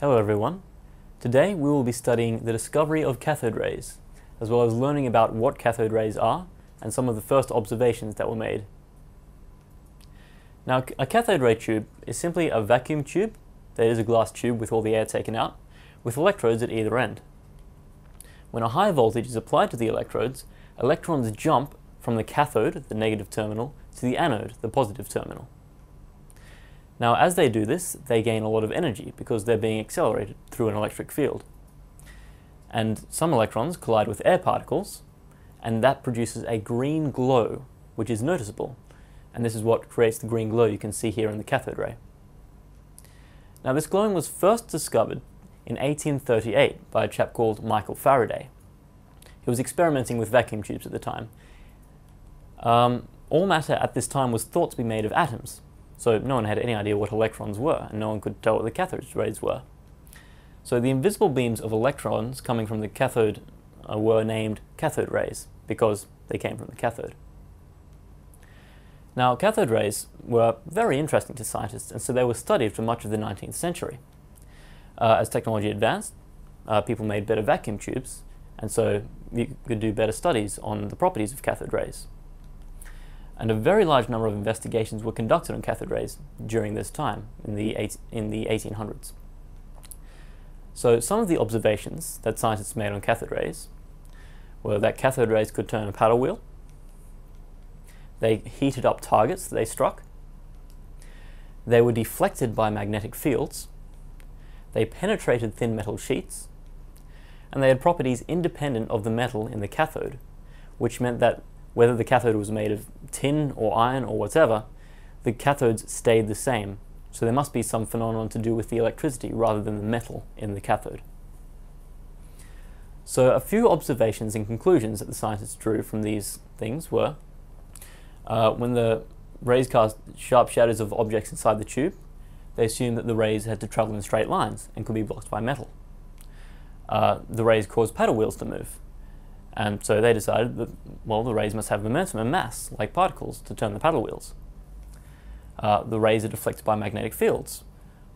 Hello everyone. Today we will be studying the discovery of cathode rays, as well as learning about what cathode rays are and some of the first observations that were made. Now a cathode ray tube is simply a vacuum tube, that is a glass tube with all the air taken out, with electrodes at either end. When a high voltage is applied to the electrodes, electrons jump from the cathode, the negative terminal, to the anode, the positive terminal. Now, as they do this, they gain a lot of energy because they're being accelerated through an electric field. And some electrons collide with air particles, and that produces a green glow, which is noticeable. And this is what creates the green glow you can see here in the cathode ray. Now, this glowing was first discovered in 1838 by a chap called Michael Faraday. He was experimenting with vacuum tubes at the time. Um, all matter at this time was thought to be made of atoms, so no one had any idea what electrons were, and no one could tell what the cathode rays were. So the invisible beams of electrons coming from the cathode uh, were named cathode rays, because they came from the cathode. Now, cathode rays were very interesting to scientists, and so they were studied for much of the 19th century. Uh, as technology advanced, uh, people made better vacuum tubes, and so you could do better studies on the properties of cathode rays and a very large number of investigations were conducted on cathode rays during this time, in the, eight, in the 1800s. So some of the observations that scientists made on cathode rays were that cathode rays could turn a paddle wheel, they heated up targets they struck, they were deflected by magnetic fields, they penetrated thin metal sheets, and they had properties independent of the metal in the cathode, which meant that whether the cathode was made of tin or iron or whatever, the cathodes stayed the same. So there must be some phenomenon to do with the electricity rather than the metal in the cathode. So a few observations and conclusions that the scientists drew from these things were uh, when the rays cast sharp shadows of objects inside the tube, they assumed that the rays had to travel in straight lines and could be blocked by metal. Uh, the rays caused paddle wheels to move, and so they decided that, well, the rays must have momentum and mass, like particles, to turn the paddle wheels. Uh, the rays are deflected by magnetic fields.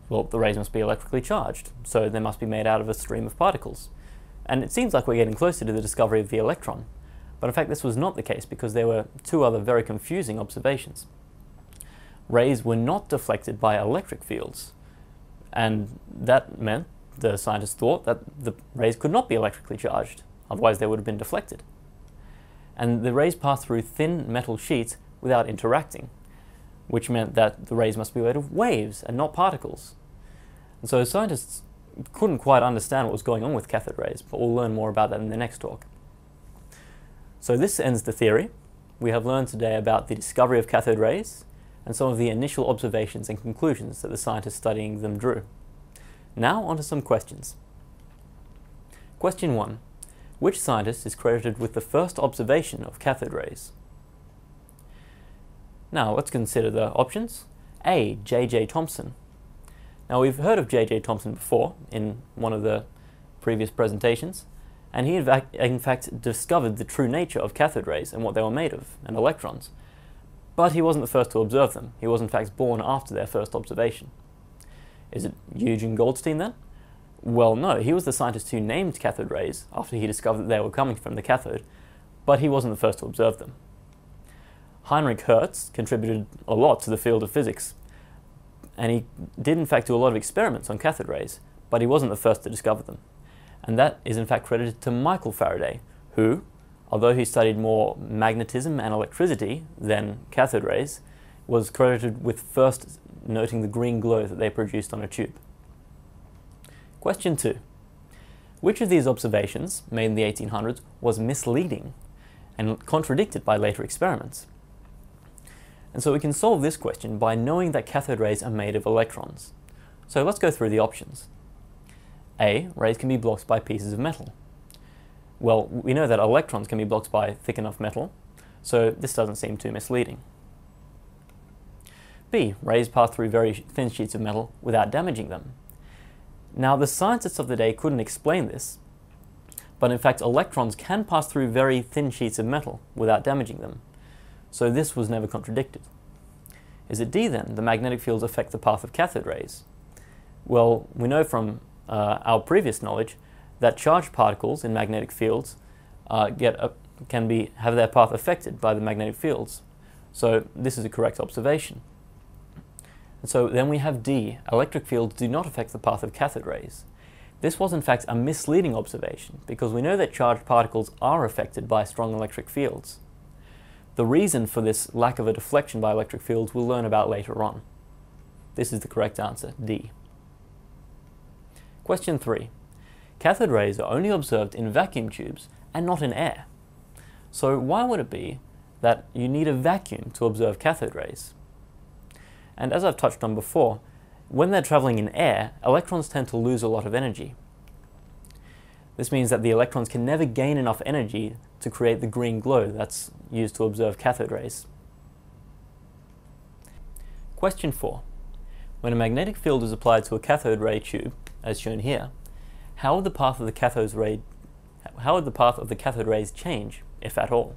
Well, the rays must be electrically charged, so they must be made out of a stream of particles. And it seems like we're getting closer to the discovery of the electron. But in fact, this was not the case because there were two other very confusing observations. Rays were not deflected by electric fields, and that meant the scientists thought that the rays could not be electrically charged otherwise they would have been deflected. And the rays passed through thin metal sheets without interacting, which meant that the rays must be made of waves and not particles. And so scientists couldn't quite understand what was going on with cathode rays, but we'll learn more about that in the next talk. So this ends the theory. We have learned today about the discovery of cathode rays and some of the initial observations and conclusions that the scientists studying them drew. Now on to some questions. Question 1. Which scientist is credited with the first observation of cathode rays? Now let's consider the options. A. J.J. Thomson. Now we've heard of J.J. Thomson before in one of the previous presentations, and he in fact discovered the true nature of cathode rays and what they were made of, and electrons. But he wasn't the first to observe them. He was in fact born after their first observation. Is it Eugen Goldstein then? Well, no, he was the scientist who named cathode rays after he discovered that they were coming from the cathode, but he wasn't the first to observe them. Heinrich Hertz contributed a lot to the field of physics, and he did in fact do a lot of experiments on cathode rays, but he wasn't the first to discover them. And that is in fact credited to Michael Faraday, who, although he studied more magnetism and electricity than cathode rays, was credited with first noting the green glow that they produced on a tube. Question 2. Which of these observations, made in the 1800s, was misleading and contradicted by later experiments? And so we can solve this question by knowing that cathode rays are made of electrons. So let's go through the options. A. Rays can be blocked by pieces of metal. Well, we know that electrons can be blocked by thick enough metal, so this doesn't seem too misleading. B. Rays pass through very thin sheets of metal without damaging them. Now, the scientists of the day couldn't explain this, but in fact, electrons can pass through very thin sheets of metal without damaging them. So this was never contradicted. Is it D then? The magnetic fields affect the path of cathode rays. Well, we know from uh, our previous knowledge that charged particles in magnetic fields uh, get a, can be have their path affected by the magnetic fields. So this is a correct observation. And so then we have D. Electric fields do not affect the path of cathode rays. This was in fact a misleading observation because we know that charged particles are affected by strong electric fields. The reason for this lack of a deflection by electric fields we'll learn about later on. This is the correct answer, D. Question 3. Cathode rays are only observed in vacuum tubes and not in air. So why would it be that you need a vacuum to observe cathode rays? And as I've touched on before, when they're traveling in air, electrons tend to lose a lot of energy. This means that the electrons can never gain enough energy to create the green glow that's used to observe cathode rays. Question 4. When a magnetic field is applied to a cathode ray tube, as shown here, how would the path of the cathode ray how would the path of the cathode rays change, if at all?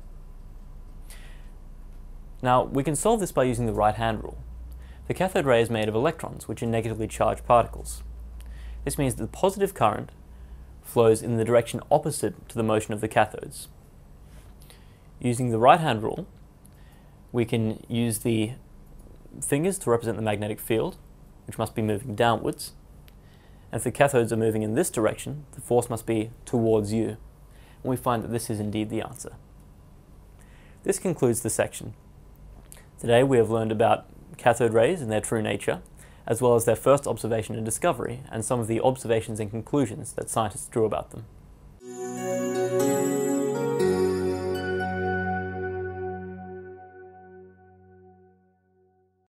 Now, we can solve this by using the right-hand rule. The cathode ray is made of electrons, which are negatively charged particles. This means that the positive current flows in the direction opposite to the motion of the cathodes. Using the right-hand rule, we can use the fingers to represent the magnetic field, which must be moving downwards. And if the cathodes are moving in this direction, the force must be towards you. And we find that this is indeed the answer. This concludes the section. Today we have learned about cathode rays and their true nature, as well as their first observation and discovery, and some of the observations and conclusions that scientists drew about them.